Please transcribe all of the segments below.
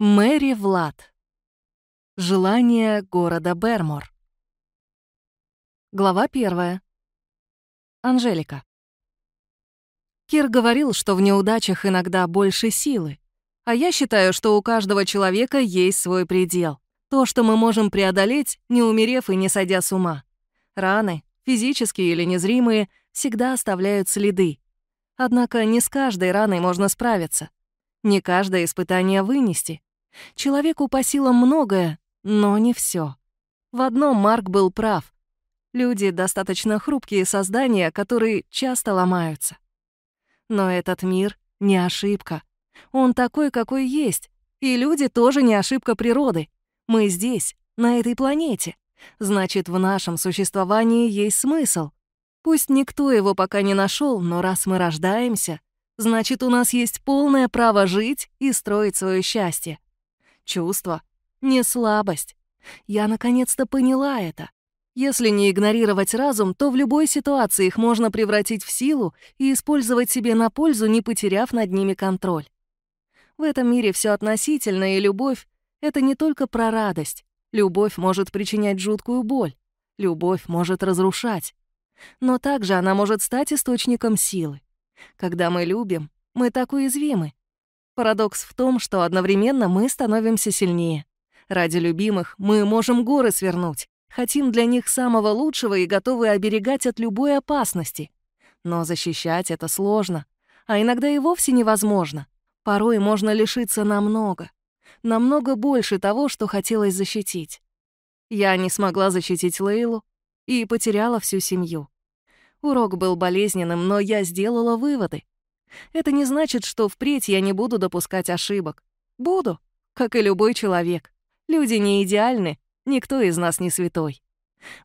Мэри Влад. Желание города Бермор. Глава первая. Анжелика. Кир говорил, что в неудачах иногда больше силы. А я считаю, что у каждого человека есть свой предел. То, что мы можем преодолеть, не умерев и не сойдя с ума. Раны, физические или незримые, всегда оставляют следы. Однако не с каждой раной можно справиться. Не каждое испытание вынести. Человеку по силам многое, но не все. В одном Марк был прав. Люди — достаточно хрупкие создания, которые часто ломаются. Но этот мир — не ошибка. Он такой, какой есть. И люди тоже не ошибка природы. Мы здесь, на этой планете. Значит, в нашем существовании есть смысл. Пусть никто его пока не нашел, но раз мы рождаемся, значит, у нас есть полное право жить и строить свое счастье. Чувство — не слабость. Я наконец-то поняла это. Если не игнорировать разум, то в любой ситуации их можно превратить в силу и использовать себе на пользу, не потеряв над ними контроль. В этом мире все относительно, и любовь — это не только про радость. Любовь может причинять жуткую боль. Любовь может разрушать. Но также она может стать источником силы. Когда мы любим, мы так уязвимы. Парадокс в том, что одновременно мы становимся сильнее. Ради любимых мы можем горы свернуть, хотим для них самого лучшего и готовы оберегать от любой опасности. Но защищать это сложно, а иногда и вовсе невозможно. Порой можно лишиться намного, намного больше того, что хотелось защитить. Я не смогла защитить Лейлу и потеряла всю семью. Урок был болезненным, но я сделала выводы. Это не значит, что впредь я не буду допускать ошибок. Буду, как и любой человек. Люди не идеальны, никто из нас не святой.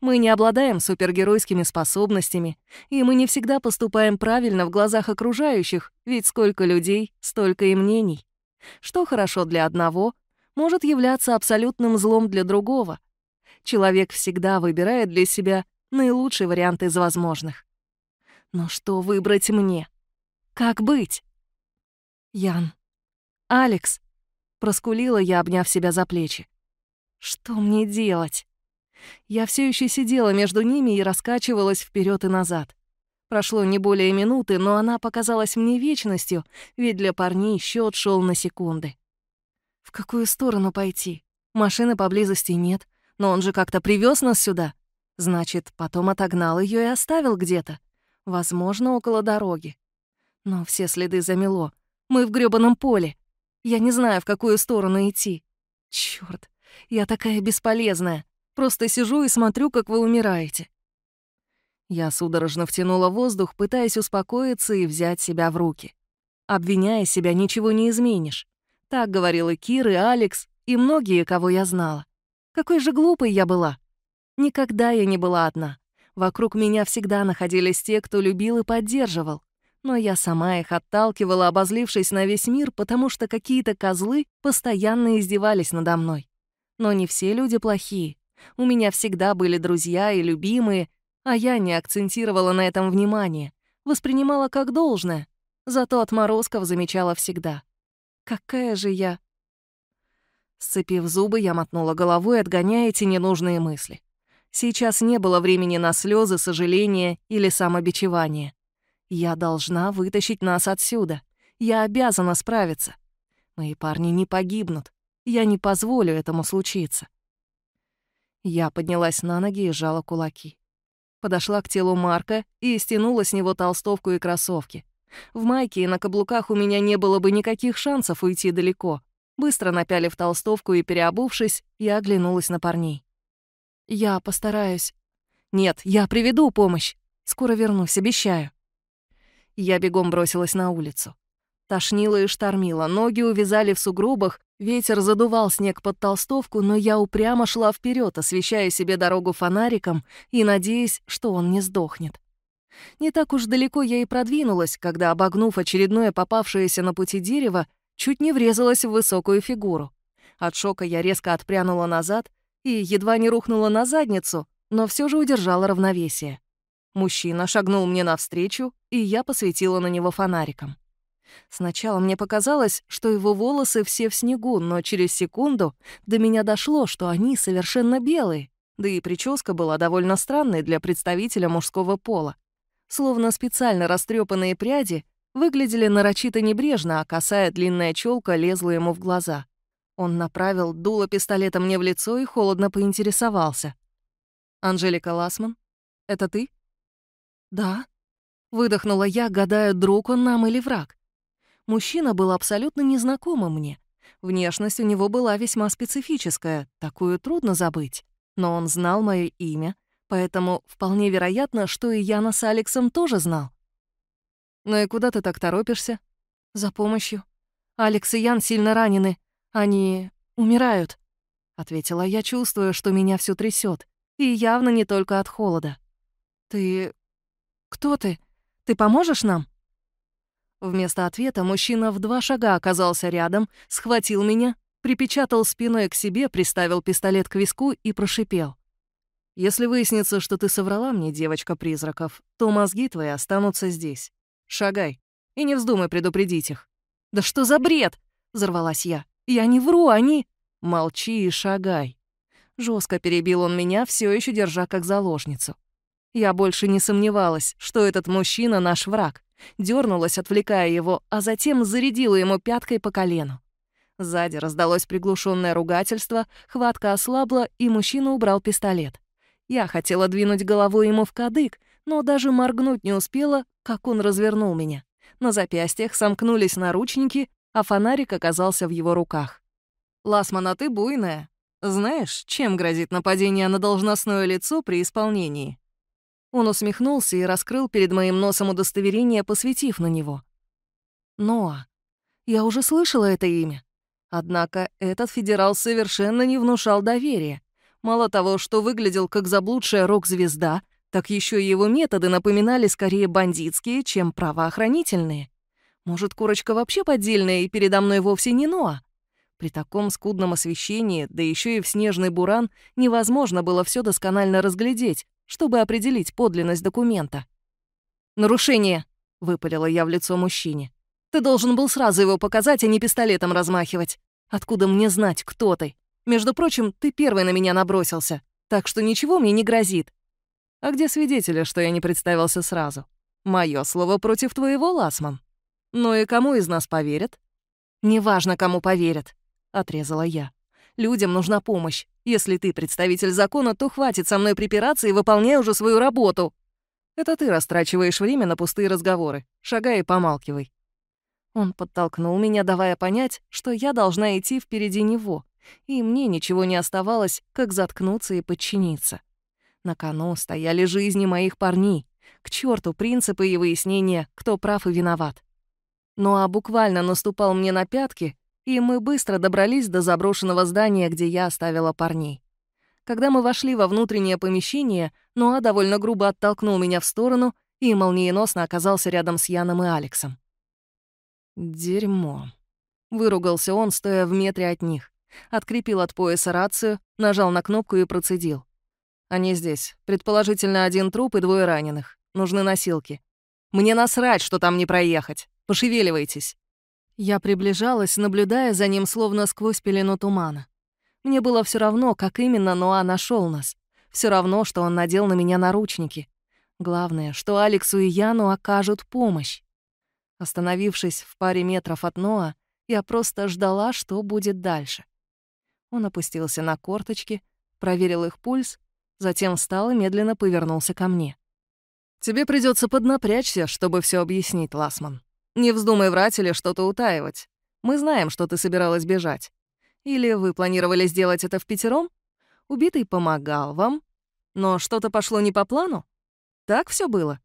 Мы не обладаем супергеройскими способностями, и мы не всегда поступаем правильно в глазах окружающих, ведь сколько людей, столько и мнений. Что хорошо для одного, может являться абсолютным злом для другого. Человек всегда выбирает для себя наилучший вариант из возможных. Но что выбрать мне? Как быть? Ян. Алекс. Проскулила я, обняв себя за плечи. Что мне делать? Я все еще сидела между ними и раскачивалась вперед и назад. Прошло не более минуты, но она показалась мне вечностью, ведь для парней счет шел на секунды. В какую сторону пойти? Машины поблизости нет, но он же как-то привез нас сюда. Значит, потом отогнал ее и оставил где-то. Возможно, около дороги. Но все следы замело. Мы в грёбаном поле. Я не знаю, в какую сторону идти. Чёрт, я такая бесполезная. Просто сижу и смотрю, как вы умираете». Я судорожно втянула воздух, пытаясь успокоиться и взять себя в руки. Обвиняя себя, ничего не изменишь. Так говорила Кир и Алекс, и многие, кого я знала. Какой же глупой я была. Никогда я не была одна. Вокруг меня всегда находились те, кто любил и поддерживал. Но я сама их отталкивала, обозлившись на весь мир, потому что какие-то козлы постоянно издевались надо мной. Но не все люди плохие. У меня всегда были друзья и любимые, а я не акцентировала на этом внимание, воспринимала как должное, зато отморозков замечала всегда. Какая же я... Сцепив зубы, я мотнула головой, отгоняя эти ненужные мысли. Сейчас не было времени на слезы, сожаления или самобичевание. Я должна вытащить нас отсюда. Я обязана справиться. Мои парни не погибнут. Я не позволю этому случиться. Я поднялась на ноги и сжала кулаки. Подошла к телу Марка и стянула с него толстовку и кроссовки. В майке и на каблуках у меня не было бы никаких шансов уйти далеко. Быстро напялив толстовку и переобувшись, я оглянулась на парней. «Я постараюсь». «Нет, я приведу помощь. Скоро вернусь, обещаю». Я бегом бросилась на улицу. Тошнило и штормило, ноги увязали в сугробах, ветер задувал снег под толстовку, но я упрямо шла вперед, освещая себе дорогу фонариком и надеясь, что он не сдохнет. Не так уж далеко я и продвинулась, когда, обогнув очередное попавшееся на пути дерево, чуть не врезалась в высокую фигуру. От шока я резко отпрянула назад и едва не рухнула на задницу, но все же удержала равновесие. Мужчина шагнул мне навстречу, и я посветила на него фонариком. Сначала мне показалось, что его волосы все в снегу, но через секунду до меня дошло, что они совершенно белые. Да и прическа была довольно странной для представителя мужского пола. Словно специально растрепанные пряди выглядели нарочито небрежно, а косая длинная челка лезла ему в глаза. Он направил дуло пистолета мне в лицо и холодно поинтересовался. «Анжелика Ласман, это ты?» «Да», — выдохнула я, гадая, друг он нам или враг. Мужчина был абсолютно незнакомым мне. Внешность у него была весьма специфическая, такую трудно забыть. Но он знал мое имя, поэтому вполне вероятно, что и Яна с Алексом тоже знал. «Ну и куда ты так торопишься?» «За помощью. Алекс и Ян сильно ранены. Они умирают», — ответила я, чувствуя, что меня все трясет, и явно не только от холода. «Ты... кто ты? Ты поможешь нам?» Вместо ответа мужчина в два шага оказался рядом, схватил меня, припечатал спиной к себе, приставил пистолет к виску и прошипел. «Если выяснится, что ты соврала мне, девочка призраков, то мозги твои останутся здесь. Шагай и не вздумай предупредить их». «Да что за бред?» — взорвалась я. «Я не вру, они...» «Молчи и шагай». Жестко перебил он меня, все еще держа как заложницу. Я больше не сомневалась, что этот мужчина — наш враг. Дёрнулась, отвлекая его, а затем зарядила ему пяткой по колену. Сзади раздалось приглушенное ругательство, хватка ослабла, и мужчина убрал пистолет. Я хотела двинуть головой ему в кадык, но даже моргнуть не успела, как он развернул меня. На запястьях сомкнулись наручники, а фонарик оказался в его руках. «Ласман, а ты буйная. Знаешь, чем грозит нападение на должностное лицо при исполнении?» Он усмехнулся и раскрыл перед моим носом удостоверение, посветив на него. «Ноа. Я уже слышала это имя. Однако этот федерал совершенно не внушал доверия. Мало того, что выглядел как заблудшая рок-звезда, так еще и его методы напоминали скорее бандитские, чем правоохранительные. Может, курочка вообще поддельная и передо мной вовсе не Ноа? При таком скудном освещении, да еще и в снежный буран, невозможно было все досконально разглядеть, чтобы определить подлинность документа. «Нарушение!» — выпалила я в лицо мужчине. Ты должен был сразу его показать, а не пистолетом размахивать. Откуда мне знать, кто ты? Между прочим, ты первый на меня набросился, так что ничего мне не грозит. А где свидетели, что я не представился сразу? Моё слово против твоего, Ласман. Ну и кому из нас поверят? Неважно, кому поверят, — отрезала я. Людям нужна помощь. Если ты представитель закона, то хватит со мной припираться и выполняй уже свою работу. Это ты растрачиваешь время на пустые разговоры. Шагай и помалкивай. Он подтолкнул меня, давая понять, что я должна идти впереди него, и мне ничего не оставалось, как заткнуться и подчиниться. На кону стояли жизни моих парней. К черту принципы и выяснения, кто прав и виноват. Ну а буквально наступал мне на пятки, и мы быстро добрались до заброшенного здания, где я оставила парней. Когда мы вошли во внутреннее помещение, Нуа довольно грубо оттолкнул меня в сторону и молниеносно оказался рядом с Яном и Алексом. «Дерьмо», — выругался он, стоя в метре от них. Открепил от пояса рацию, нажал на кнопку и процедил. «Они здесь. Предположительно, один труп и двое раненых. Нужны носилки. Мне насрать, что там не проехать. Пошевеливайтесь». Я приближалась, наблюдая за ним словно сквозь пелену тумана. Мне было все равно, как именно Ноа нашел нас. Все равно, что он надел на меня наручники. Главное, что Алексу и Яну окажут помощь. Остановившись в паре метров от Ноа, я просто ждала, что будет дальше. Он опустился на корточки, проверил их пульс, затем встал и медленно повернулся ко мне. «Тебе придется поднапрячься, чтобы все объяснить, Ласман. Не вздумай врать или что-то утаивать. Мы знаем, что ты собиралась бежать. Или вы планировали сделать это в пятером? Убитый помогал вам, но что-то пошло не по плану? Так все было?»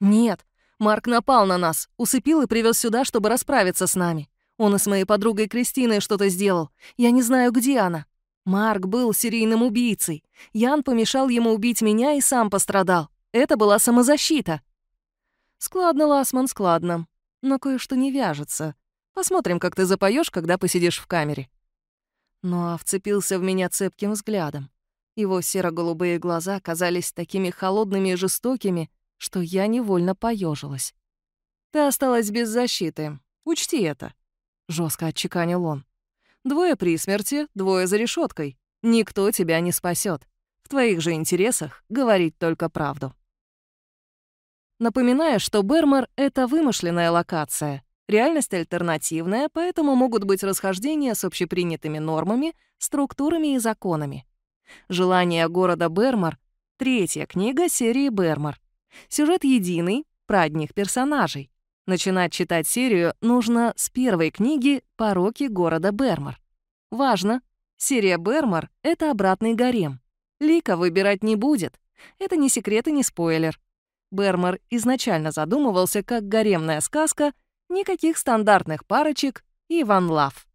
«Нет, Марк напал на нас, усыпил и привез сюда, чтобы расправиться с нами. Он и с моей подругой Кристиной что-то сделал. Я не знаю, где она. Марк был серийным убийцей. Ян помешал ему убить меня и сам пострадал. Это была самозащита. Складно, Ласман, складно. Но кое-что не вяжется. Посмотрим, как ты запоешь, когда посидишь в камере. Но вцепился в меня цепким взглядом. Его серо-голубые глаза казались такими холодными и жестокими, что я невольно поежилась. Ты осталась без защиты. Учти это», — жестко отчеканил он. «Двое при смерти, двое за решеткой. Никто тебя не спасет. В твоих же интересах говорить только правду». Напоминаю, что Бермор — это вымышленная локация. Реальность альтернативная, поэтому могут быть расхождения с общепринятыми нормами, структурами и законами. «Желание города Бермор» — третья книга серии Бермор. Сюжет единый, про одних персонажей. Начинать читать серию нужно с первой книги «Пороки города Бермор». Важно, серия Бермор — это обратный гарем. Лика выбирать не будет. Это не секрет и не спойлер. Бермор изначально задумывался как гаремная сказка, никаких стандартных парочек и ван лав.